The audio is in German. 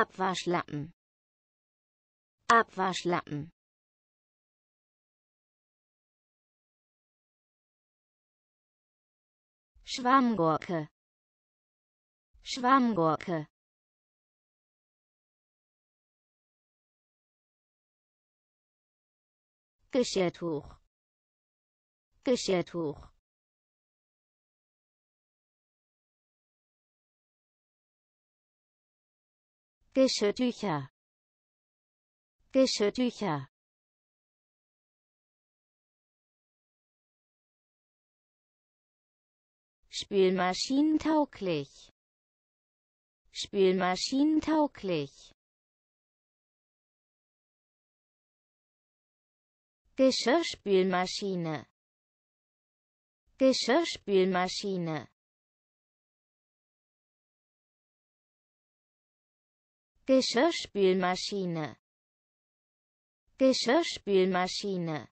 Abwaschlappen. Abwaschlappen. Schwammgurke. Schwammgurke. Geschirrtuch. Geschirrtuch Geschirrtücher. Geschirrtücher. Spülmaschinentauglich Spülmaschinentauglich Geschirrspülmaschine. Geschirrspülmaschine Geschirrspülmaschine. Geschirrspülmaschine